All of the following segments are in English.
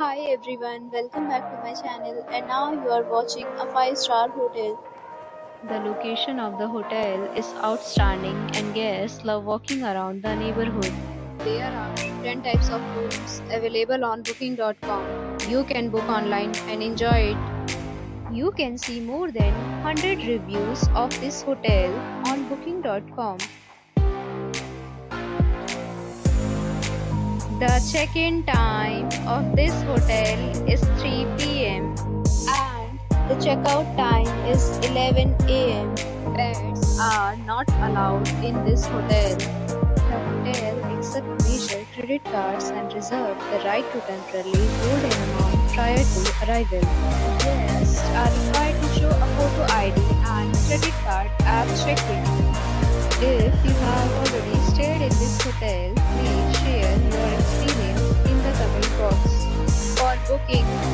Hi everyone, welcome back to my channel and now you are watching a 5 star hotel. The location of the hotel is outstanding and guests love walking around the neighborhood. There are 10 types of rooms available on booking.com. You can book online and enjoy it. You can see more than 100 reviews of this hotel on booking.com. The check-in time of this hotel is 3 p.m. and the checkout time is 11 a.m. Pets are not allowed in this hotel. The hotel accepts major credit cards and reserves the right to temporarily hold an amount prior to arrival. Guests are required to show a photo ID and credit card at check-in.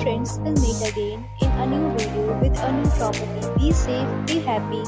Friends, we'll meet again in a new video with a new property. Be safe, be happy.